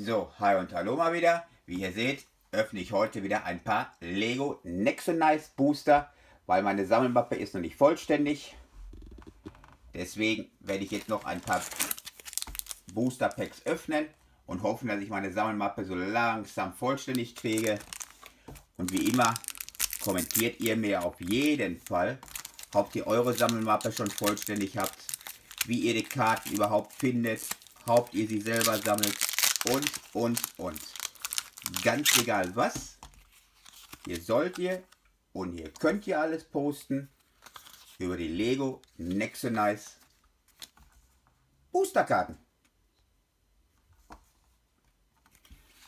So, hi und hallo mal wieder. Wie ihr seht, öffne ich heute wieder ein paar Lego Nexonice Booster, weil meine Sammelmappe ist noch nicht vollständig. Deswegen werde ich jetzt noch ein paar Booster Packs öffnen und hoffen, dass ich meine Sammelmappe so langsam vollständig kriege. Und wie immer, kommentiert ihr mir auf jeden Fall, ob ihr eure Sammelmappe schon vollständig habt, wie ihr die Karten überhaupt findet, ob ihr sie selber sammelt und, und, und. Ganz egal was, hier sollt ihr und hier könnt ihr alles posten über die Lego Nexonice Boosterkarten.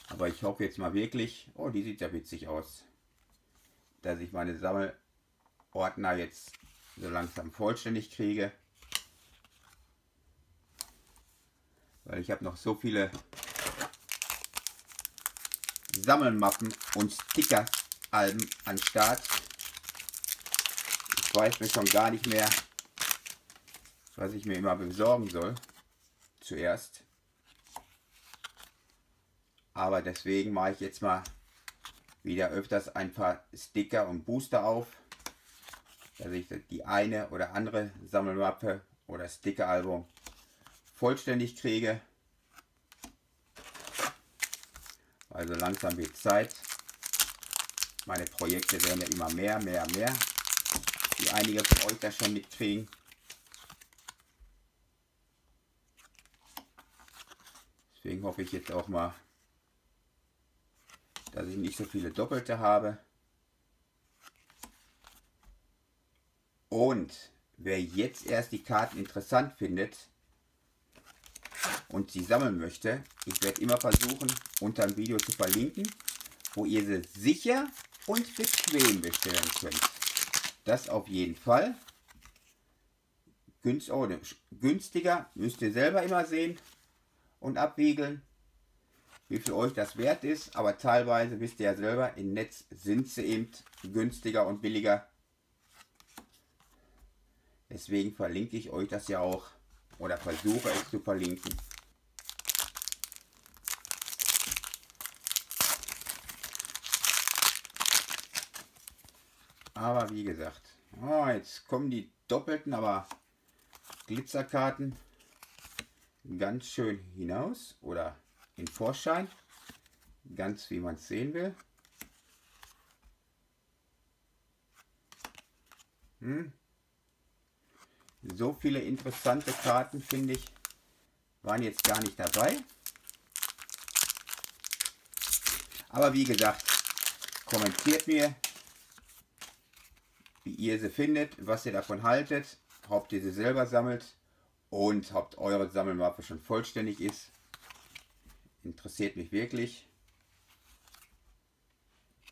Aber ich hoffe jetzt mal wirklich, oh die sieht ja witzig aus, dass ich meine Sammelordner jetzt so langsam vollständig kriege. Weil ich habe noch so viele Sammelmappen und Stickeralben an Start. Ich weiß mir schon gar nicht mehr, was ich mir immer besorgen soll. Zuerst. Aber deswegen mache ich jetzt mal wieder öfters ein paar Sticker und Booster auf, dass ich die eine oder andere Sammelmappe oder Stickeralbum vollständig kriege. Also langsam wird Zeit. Meine Projekte werden ja immer mehr, mehr, mehr. Wie einige von euch das schon mitkriegen. Deswegen hoffe ich jetzt auch mal, dass ich nicht so viele Doppelte habe. Und wer jetzt erst die Karten interessant findet, und sie sammeln möchte, ich werde immer versuchen, unter dem Video zu verlinken, wo ihr sie sicher und bequem bestellen könnt. Das auf jeden Fall. Oh, günstiger müsst ihr selber immer sehen und abwiegeln, wie viel euch das wert ist. Aber teilweise wisst ihr ja selber, im Netz sind sie eben günstiger und billiger. Deswegen verlinke ich euch das ja auch oder versuche es zu verlinken. Aber wie gesagt, oh, jetzt kommen die doppelten, aber Glitzerkarten ganz schön hinaus oder in Vorschein. Ganz wie man es sehen will. Hm. So viele interessante Karten, finde ich, waren jetzt gar nicht dabei. Aber wie gesagt, kommentiert mir, wie ihr sie findet, was ihr davon haltet, ob ihr sie selber sammelt und ob eure Sammelmappe schon vollständig ist. Interessiert mich wirklich.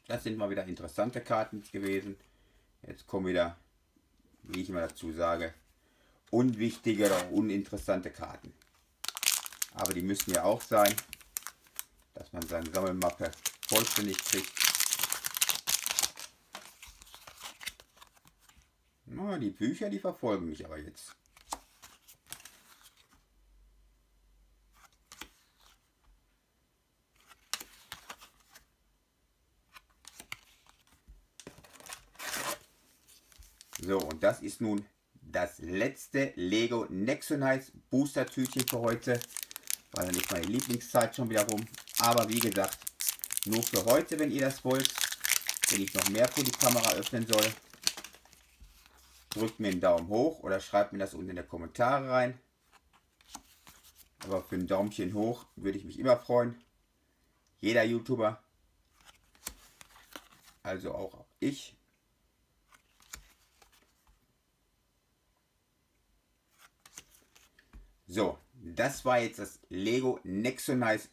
Das sind mal wieder interessante Karten gewesen. Jetzt kommen wieder, wie ich immer dazu sage, unwichtige oder uninteressante Karten. Aber die müssen ja auch sein, dass man seine Sammelmappe vollständig kriegt. Oh, die Bücher, die verfolgen mich aber jetzt. So, und das ist nun das letzte Lego Nexonize Booster Tütchen für heute. Weil dann ist meine Lieblingszeit schon wieder rum. Aber wie gesagt, nur für heute, wenn ihr das wollt, wenn ich noch mehr vor die Kamera öffnen soll, drückt mir einen Daumen hoch oder schreibt mir das unten in die Kommentare rein. Aber für ein Daumchen hoch würde ich mich immer freuen. Jeder YouTuber, also auch ich. So, das war jetzt das Lego Nexonize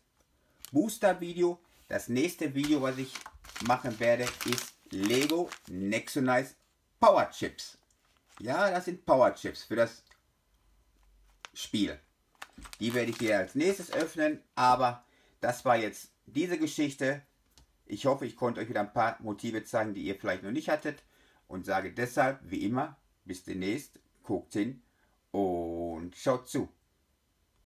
Booster Video. Das nächste Video, was ich machen werde, ist Lego Nexonize Power Chips. Ja, das sind Power Chips für das Spiel. Die werde ich hier als nächstes öffnen, aber das war jetzt diese Geschichte. Ich hoffe, ich konnte euch wieder ein paar Motive zeigen, die ihr vielleicht noch nicht hattet und sage deshalb, wie immer, bis demnächst, guckt hin und schaut zu.